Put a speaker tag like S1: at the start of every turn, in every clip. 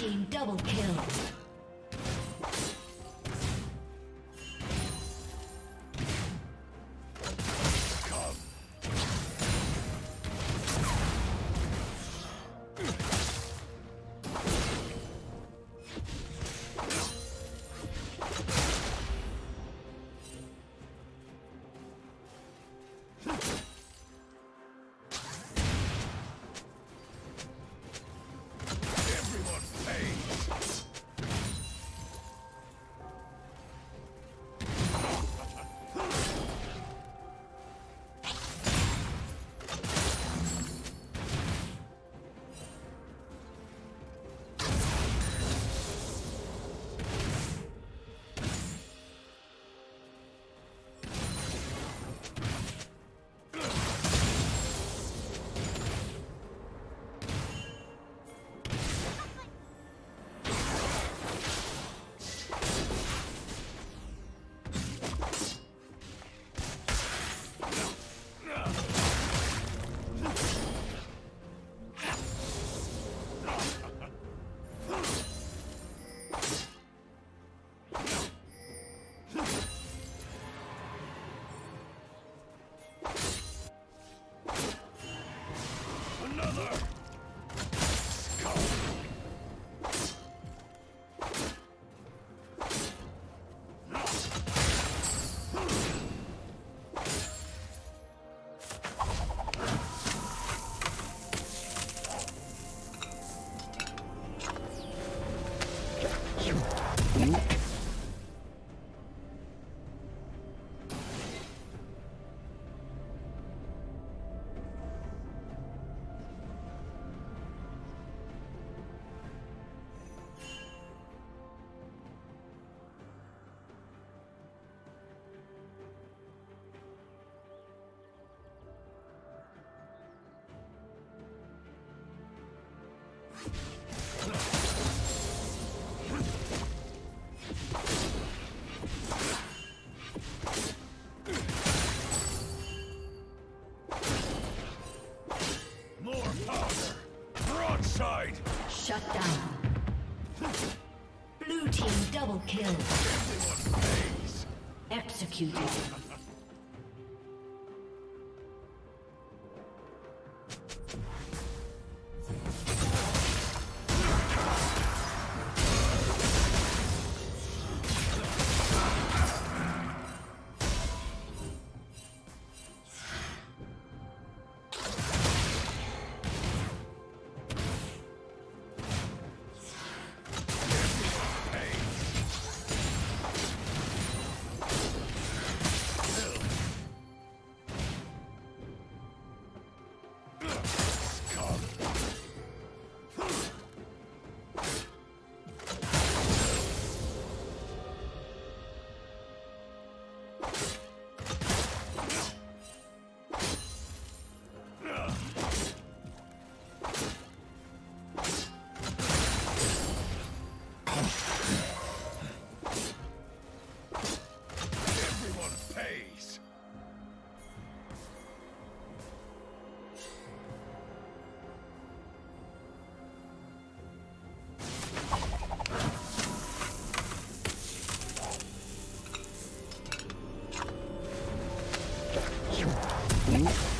S1: team double kill. Shut down. Blue team double kill. Executed.
S2: うん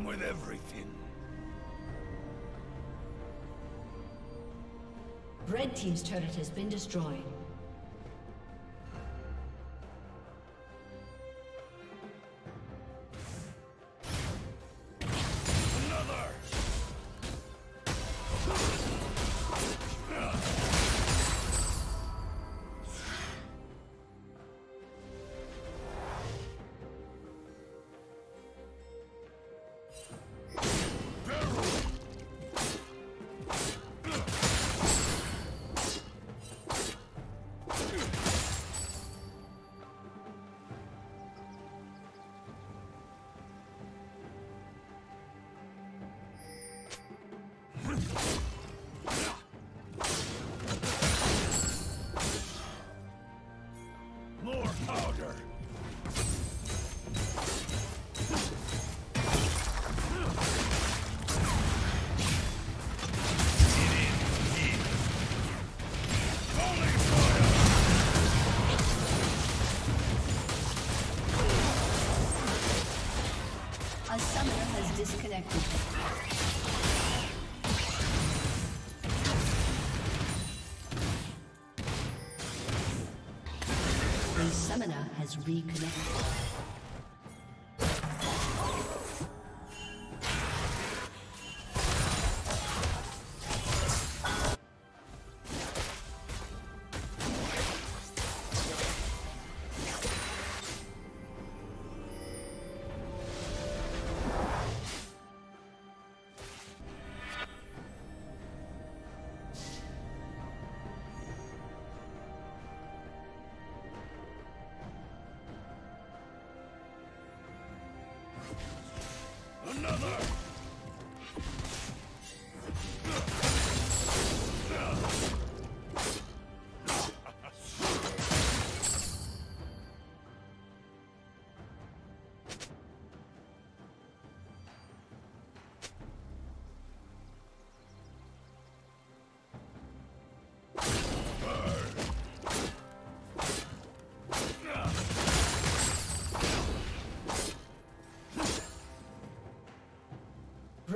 S1: with everything.
S2: Red Team's turret has been destroyed. Disconnected. A summoner has reconnected.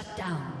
S2: Shut down.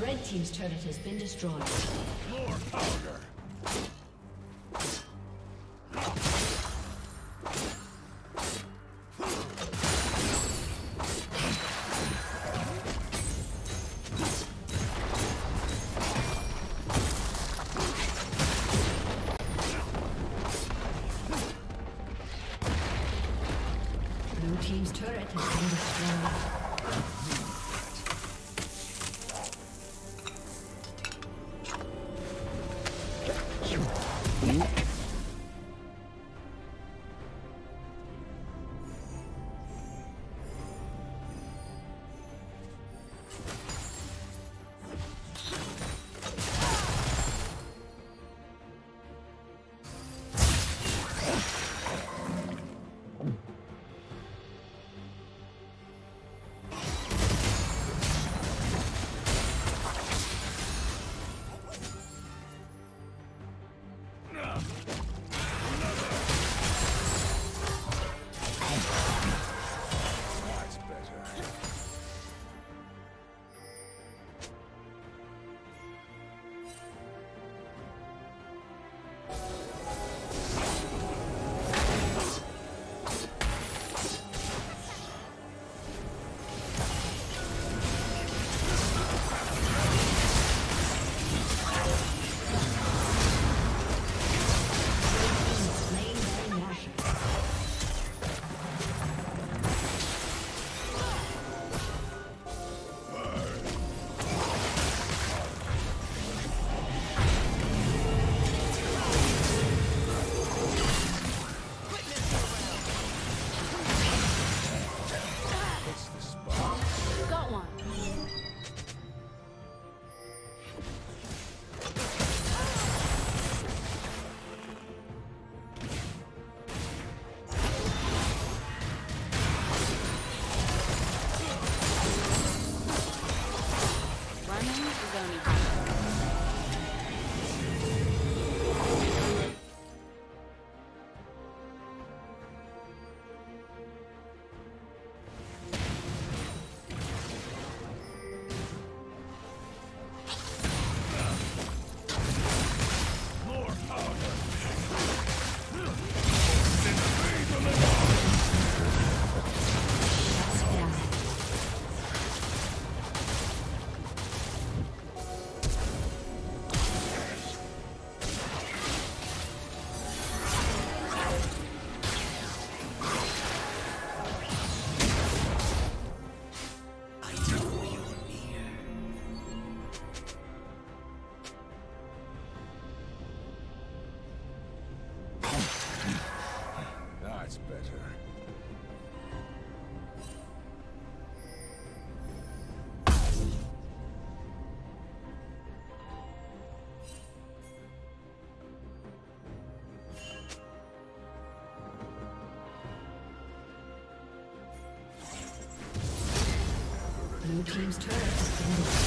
S1: Red
S2: Team's turret has been destroyed.
S1: More powder!
S2: Blue team's turret.